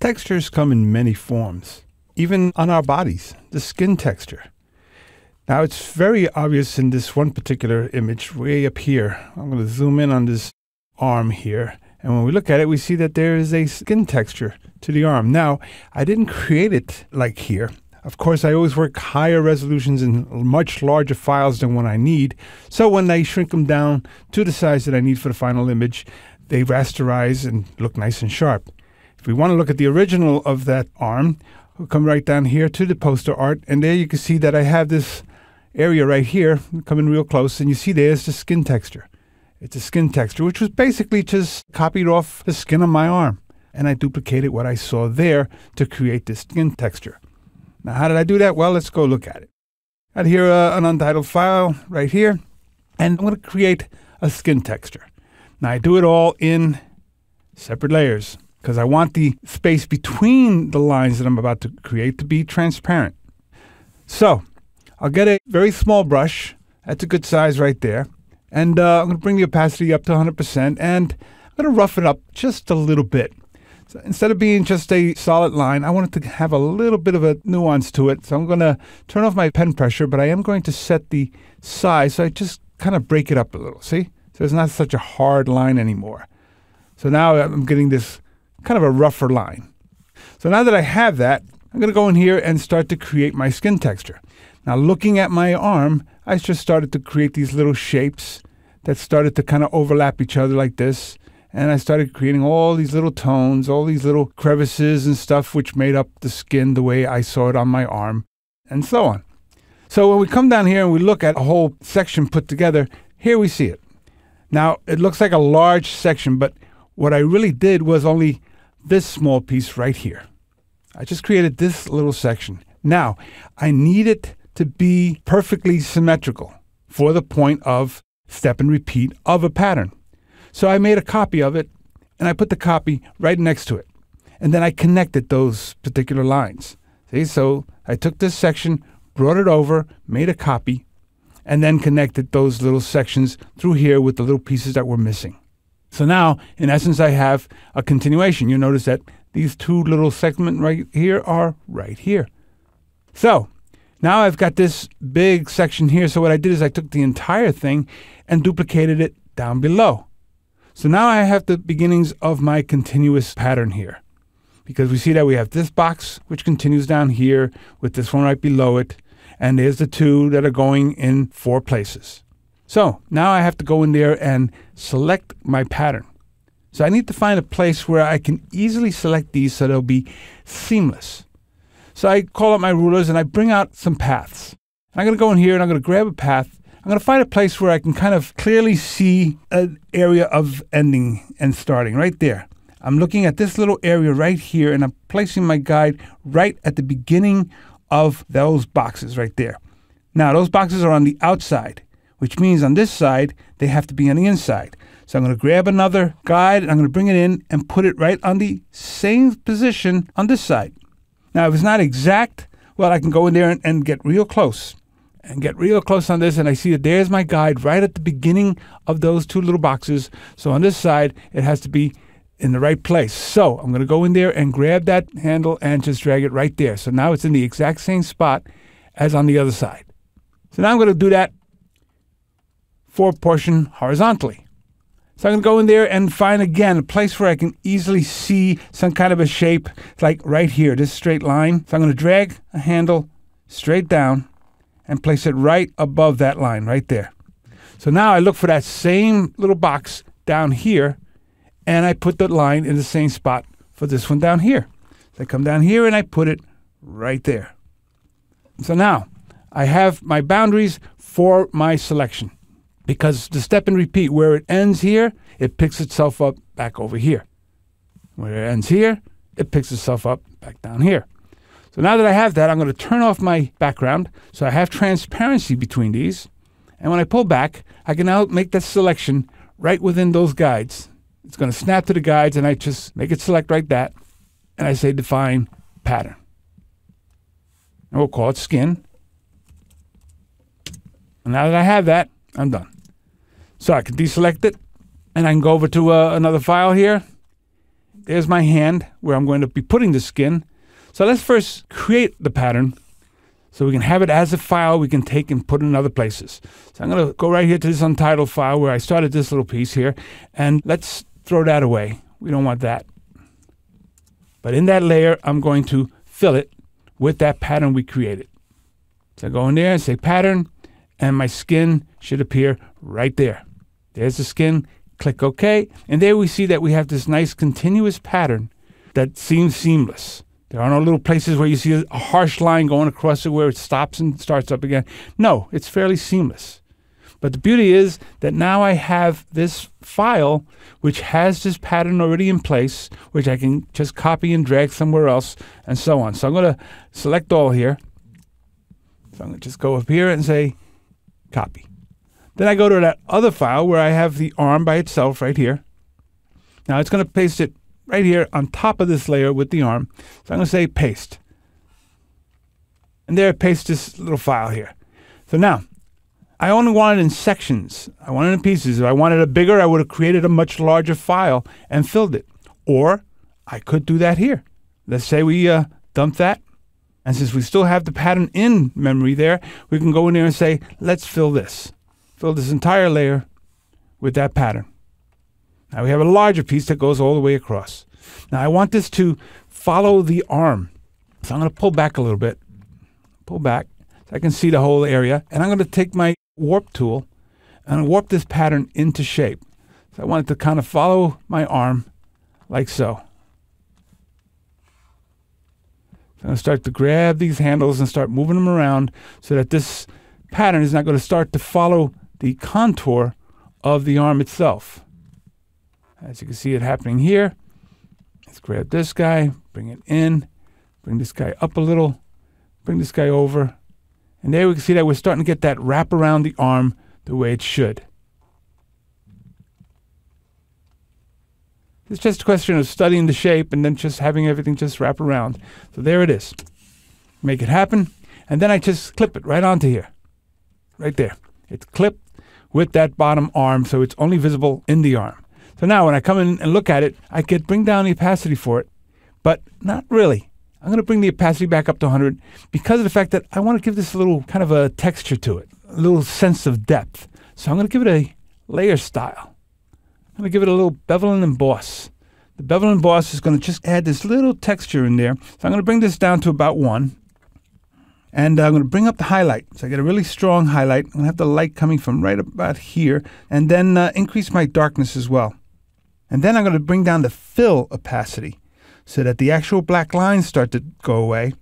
Textures come in many forms, even on our bodies, the skin texture. Now it's very obvious in this one particular image way up here. I'm going to zoom in on this arm here. And when we look at it, we see that there is a skin texture to the arm. Now, I didn't create it like here. Of course, I always work higher resolutions and much larger files than what I need. So when I shrink them down to the size that I need for the final image, they rasterize and look nice and sharp. If we want to look at the original of that arm, we'll come right down here to the poster art, and there you can see that I have this area right here, coming real close, and you see there's the skin texture. It's a skin texture, which was basically just copied off the skin on my arm. And I duplicated what I saw there to create this skin texture. Now, how did I do that? Well, let's go look at it. Got here uh, an untitled file right here, and I'm going to create a skin texture. Now, I do it all in separate layers because I want the space between the lines that I'm about to create to be transparent. So I'll get a very small brush. That's a good size right there. And uh, I'm going to bring the opacity up to 100% and I'm going to rough it up just a little bit. So instead of being just a solid line, I want it to have a little bit of a nuance to it. So I'm going to turn off my pen pressure, but I am going to set the size so I just kind of break it up a little. See? So it's not such a hard line anymore. So now I'm getting this kind of a rougher line. So now that I have that, I'm going to go in here and start to create my skin texture. Now looking at my arm, I just started to create these little shapes that started to kind of overlap each other like this. And I started creating all these little tones, all these little crevices and stuff which made up the skin the way I saw it on my arm, and so on. So when we come down here and we look at a whole section put together, here we see it. Now it looks like a large section, but what I really did was only this small piece right here. I just created this little section. Now, I need it to be perfectly symmetrical for the point of step and repeat of a pattern. So I made a copy of it and I put the copy right next to it. And then I connected those particular lines. See, so I took this section, brought it over, made a copy, and then connected those little sections through here with the little pieces that were missing. So now, in essence, I have a continuation. You notice that these two little segments right here are right here. So now I've got this big section here. So what I did is I took the entire thing and duplicated it down below. So now I have the beginnings of my continuous pattern here. Because we see that we have this box, which continues down here with this one right below it. And there's the two that are going in four places. So now I have to go in there and select my pattern. So I need to find a place where I can easily select these so they'll be seamless. So I call up my rulers and I bring out some paths. I'm going to go in here and I'm going to grab a path. I'm going to find a place where I can kind of clearly see an area of ending and starting right there. I'm looking at this little area right here and I'm placing my guide right at the beginning of those boxes right there. Now, those boxes are on the outside which means on this side, they have to be on the inside. So I'm going to grab another guide and I'm going to bring it in and put it right on the same position on this side. Now, if it's not exact, well, I can go in there and, and get real close and get real close on this. And I see that there's my guide right at the beginning of those two little boxes. So on this side, it has to be in the right place. So I'm going to go in there and grab that handle and just drag it right there. So now it's in the exact same spot as on the other side. So now I'm going to do that portion horizontally. So I'm going to go in there and find again a place where I can easily see some kind of a shape, like right here, this straight line. So I'm going to drag a handle straight down and place it right above that line right there. So now I look for that same little box down here and I put the line in the same spot for this one down here. So I come down here and I put it right there. So now I have my boundaries for my selection because the step and repeat where it ends here, it picks itself up back over here. Where it ends here, it picks itself up back down here. So now that I have that, I'm going to turn off my background so I have transparency between these. And when I pull back, I can now make that selection right within those guides. It's going to snap to the guides and I just make it select right that. And I say define pattern. And we'll call it skin. And now that I have that, I'm done. So I can deselect it and I can go over to uh, another file here there's my hand where I'm going to be putting the skin. So let's first create the pattern so we can have it as a file we can take and put in other places. So I'm going to go right here to this untitled file where I started this little piece here, and let's throw that away. We don't want that. But in that layer, I'm going to fill it with that pattern we created. So I go in there and say pattern, and my skin should appear right there. There's the skin, click OK, and there we see that we have this nice continuous pattern that seems seamless. There are no little places where you see a harsh line going across it where it stops and starts up again. No, it's fairly seamless. But the beauty is that now I have this file which has this pattern already in place, which I can just copy and drag somewhere else and so on. So I'm going to select all here. So I'm going to just go up here and say copy. Then I go to that other file where I have the arm by itself right here. Now it's going to paste it right here on top of this layer with the arm. So I'm going to say paste. And there, paste this little file here. So now, I only want it in sections. I want it in pieces. If I wanted it bigger, I would have created a much larger file and filled it. Or I could do that here. Let's say we uh, dump that. And since we still have the pattern in memory there, we can go in there and say, let's fill this. Fill this entire layer with that pattern. Now we have a larger piece that goes all the way across. Now I want this to follow the arm. So I'm going to pull back a little bit. Pull back so I can see the whole area. And I'm going to take my warp tool and warp this pattern into shape. So I want it to kind of follow my arm like so. So I'm start to grab these handles and start moving them around so that this pattern is not going to start to follow the contour of the arm itself. As you can see it happening here. Let's grab this guy, bring it in, bring this guy up a little, bring this guy over. And there we can see that we're starting to get that wrap around the arm the way it should. It's just a question of studying the shape and then just having everything just wrap around. So there it is. Make it happen. And then I just clip it right onto here. Right there. It's clipped with that bottom arm so it's only visible in the arm. So now when I come in and look at it, I could bring down the opacity for it, but not really. I'm going to bring the opacity back up to 100 because of the fact that I want to give this a little kind of a texture to it, a little sense of depth. So I'm going to give it a layer style. I'm going to give it a little bevel and emboss. The bevel and emboss is going to just add this little texture in there. So I'm going to bring this down to about one. And I'm going to bring up the highlight. So I get a really strong highlight. I'm going to have the light coming from right about here. And then uh, increase my darkness as well. And then I'm going to bring down the fill opacity so that the actual black lines start to go away.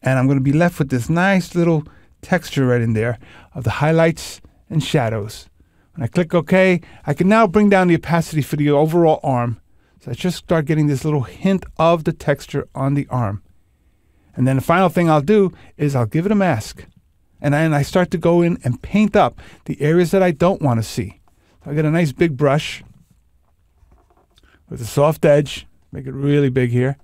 And I'm going to be left with this nice little texture right in there of the highlights and shadows. When I click OK, I can now bring down the opacity for the overall arm. So I just start getting this little hint of the texture on the arm. And then the final thing I'll do is I'll give it a mask. And then I start to go in and paint up the areas that I don't want to see. So I get a nice big brush with a soft edge, make it really big here.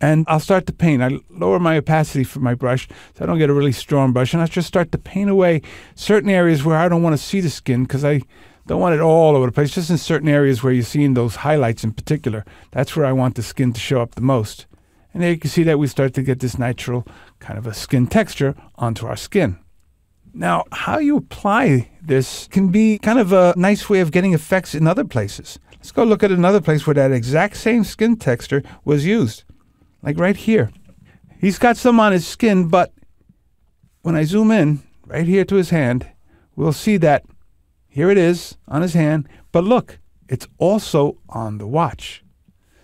And I'll start to paint. I lower my opacity for my brush so I don't get a really strong brush. And I just start to paint away certain areas where I don't want to see the skin because I don't want it all over the place. Just in certain areas where you're seeing those highlights in particular. That's where I want the skin to show up the most. And there you can see that we start to get this natural kind of a skin texture onto our skin. Now, how you apply this can be kind of a nice way of getting effects in other places. Let's go look at another place where that exact same skin texture was used. Like right here. He's got some on his skin, but when I zoom in right here to his hand, we'll see that here it is on his hand, but look, it's also on the watch.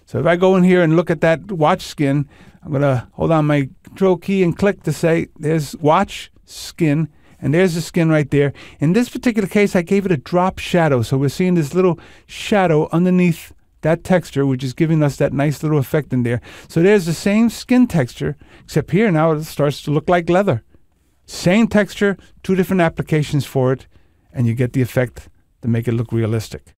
So if I go in here and look at that watch skin, I'm going to hold on my control key and click to say there's watch skin and there's the skin right there. In this particular case, I gave it a drop shadow. So we're seeing this little shadow underneath that texture, which is giving us that nice little effect in there. So there's the same skin texture, except here now it starts to look like leather. Same texture, two different applications for it, and you get the effect to make it look realistic.